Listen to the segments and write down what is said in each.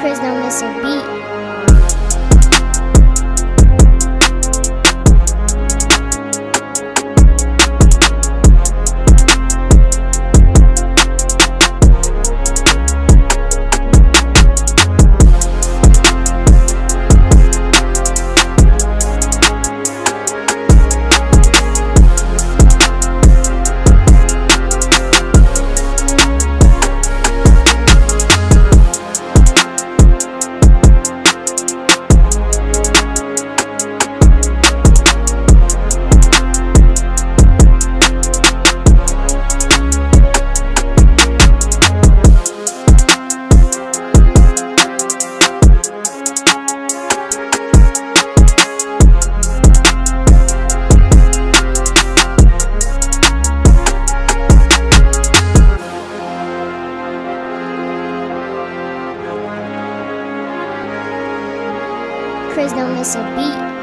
Chris don't miss a beat. Chris don't miss a beat.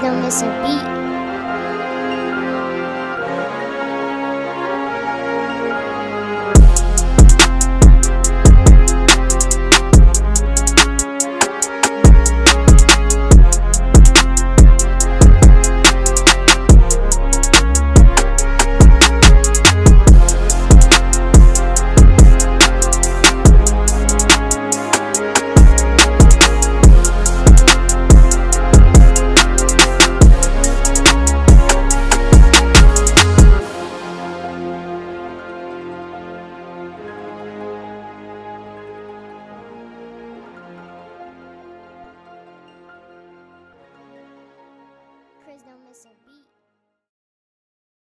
Don't miss a beat.